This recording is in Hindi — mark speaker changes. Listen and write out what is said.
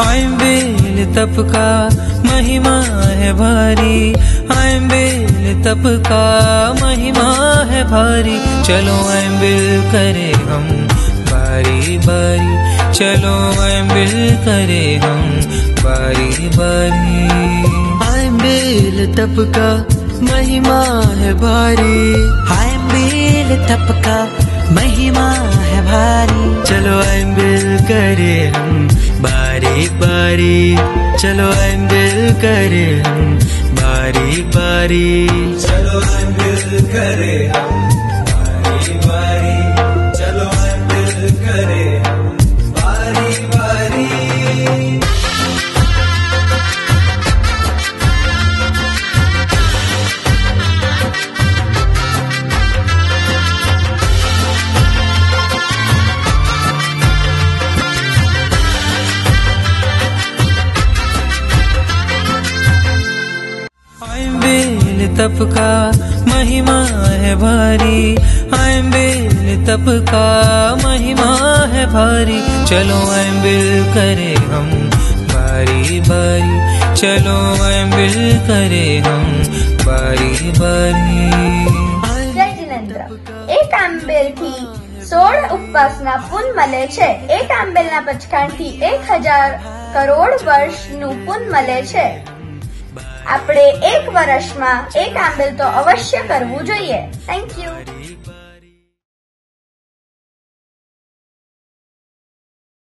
Speaker 1: आयम बेल तप का महिमा है भारी। आयम बेल तप का महिमा है भारी। चलो आयम बेल करे हम, बारी बारी। चलो आयम बेल करे हम, बारी बारी। आयम बेल तप का महिमा है भारी।
Speaker 2: आयम बेल तप का महिमा है भारी।
Speaker 1: चलो आयम बेल करे हम बारी बारी चलो आयम कर हम। बारी बारी चलो कर करे हम। तप का महिमा है भारी आयम बेल तप का महिमा है भारी चलो आयम बेल करे हम बारी बारी चलो आयम बेल करे हम बारी बारी
Speaker 3: જય જિનેન્દ્ર એક આંબેલથી સોળ ઉપવાસના પુન મળે છે એક આંબેલના પચકાણથી એક હજાર કરોડ વર્ષનું પુન મળે છે આપણે એક વર્ષમાં એક આંબેલ તો અવશ્ય કરવું જોઈએ થેન્ક યુ